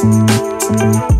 Thank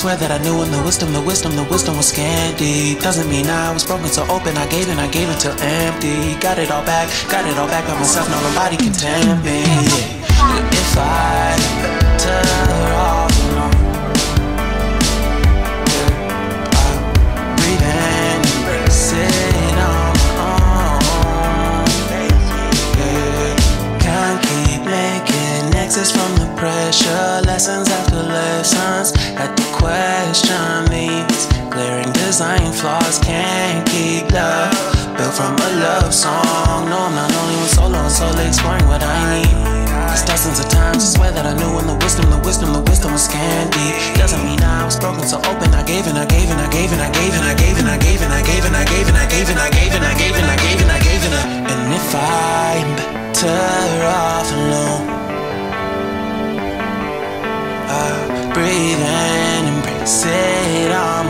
swear that I knew in the wisdom, the wisdom, the wisdom was scanty. Doesn't mean I was broken, so open. I gave and I gave until empty. Got it all back, got it all back by myself. Now nobody can tempt me. If I turn off alone, I breathe in and sit on my own. Can't keep making exits from the pressure. Lessons after lessons. Had to question these glaring design flaws. Can't keep love built from a love song. No, I'm not only with solo and solely exploring what I need. Cause dozens of times I swear that I knew when the wisdom, the wisdom, the wisdom was scanty. Doesn't mean I was broken, so open. I gave and I gave and I gave and I gave and I gave and I gave and I gave and I gave and I gave and I gave and I gave and I gave and I gave and I and if I'm better off alone, I breathe in and embrace it on